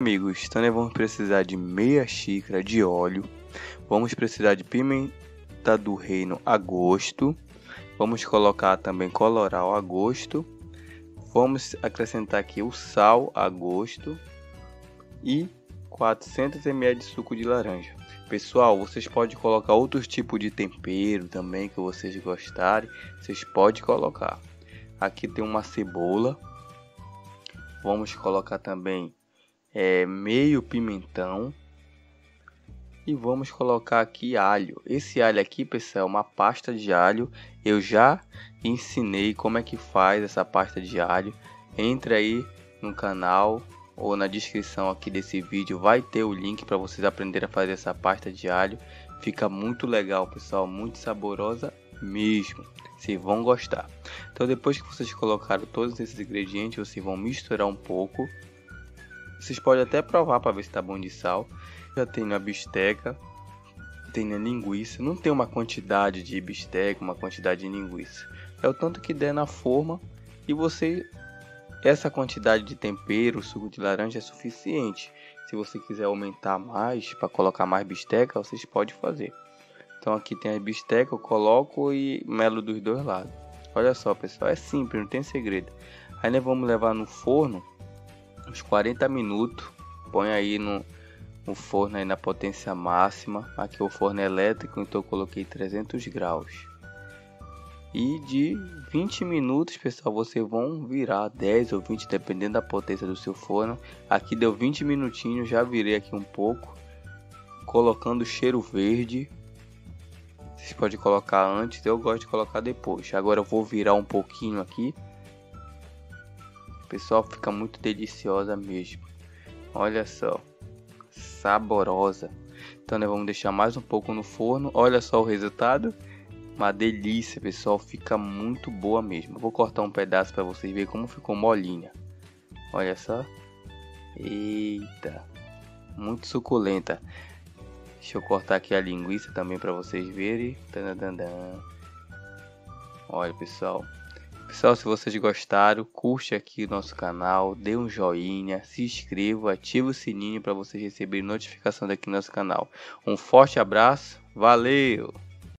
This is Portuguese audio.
Amigos, então vamos precisar de meia xícara de óleo, vamos precisar de pimenta do reino a gosto, vamos colocar também coloral a gosto, vamos acrescentar aqui o sal a gosto e 400 ml de suco de laranja. Pessoal, vocês podem colocar outros tipos de tempero também que vocês gostarem, vocês podem colocar. Aqui tem uma cebola, vamos colocar também é, meio pimentão e vamos colocar aqui alho. Esse alho aqui, pessoal, é uma pasta de alho. Eu já ensinei como é que faz essa pasta de alho. Entre aí no canal ou na descrição aqui desse vídeo vai ter o link para vocês aprenderem a fazer essa pasta de alho. Fica muito legal, pessoal, muito saborosa mesmo. Vocês vão gostar. Então depois que vocês colocaram todos esses ingredientes, vocês vão misturar um pouco vocês podem até provar para ver se tá bom de sal. Já tem a bisteca, tem a linguiça. Não tem uma quantidade de bisteca, uma quantidade de linguiça. É o tanto que der na forma e você essa quantidade de tempero, suco de laranja é suficiente. Se você quiser aumentar mais para colocar mais bisteca, vocês podem fazer. Então aqui tem a bisteca, eu coloco e melo dos dois lados. Olha só, pessoal, é simples, não tem segredo. Aí nós vamos levar no forno uns 40 minutos. Põe aí no, no forno aí na potência máxima. Aqui o forno é elétrico, então eu coloquei 300 graus. E de 20 minutos, pessoal, vocês vão virar 10 ou 20, dependendo da potência do seu forno. Aqui deu 20 minutinhos, já virei aqui um pouco, colocando cheiro verde. Vocês podem colocar antes, eu gosto de colocar depois. Agora eu vou virar um pouquinho aqui Pessoal, fica muito deliciosa mesmo. Olha só, saborosa. Então, nós vamos deixar mais um pouco no forno. Olha só o resultado. Uma delícia, pessoal. Fica muito boa mesmo. Vou cortar um pedaço para vocês verem como ficou molinha. Olha só. Eita, muito suculenta. Deixa eu cortar aqui a linguiça também para vocês verem. Olha, pessoal. Pessoal, se vocês gostaram, curte aqui o nosso canal, dê um joinha, se inscreva, ative o sininho para vocês receberem notificação daqui no nosso canal. Um forte abraço, valeu!